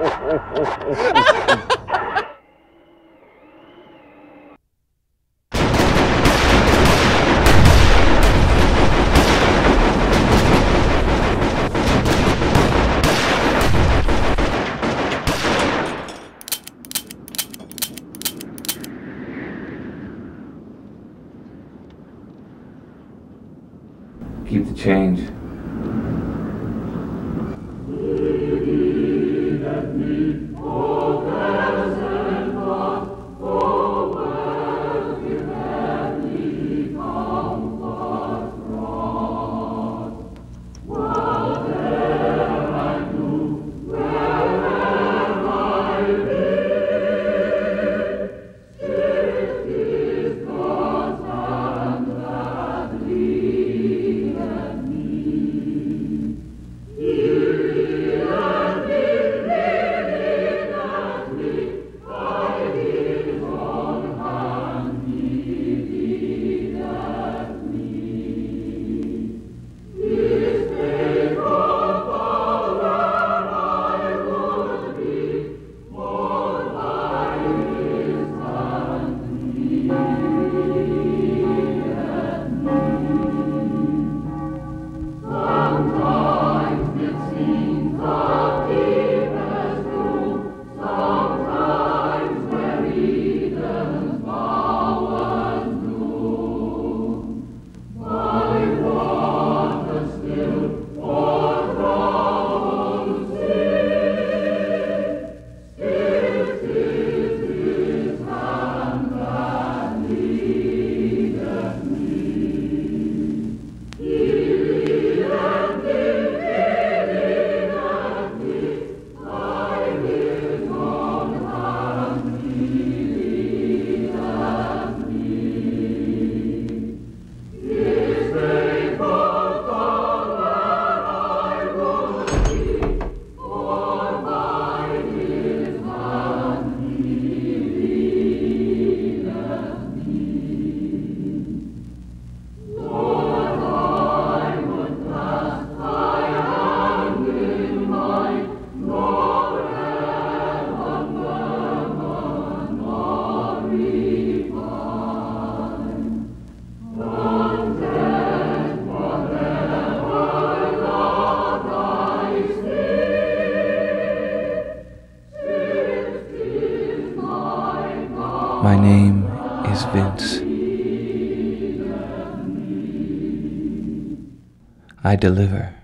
Keep the change. My name is Vince. I deliver.